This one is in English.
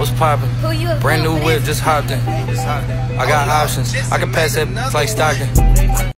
What's poppin'? Brand new whip, just hopped in. I got options. I can pass that like Stockton.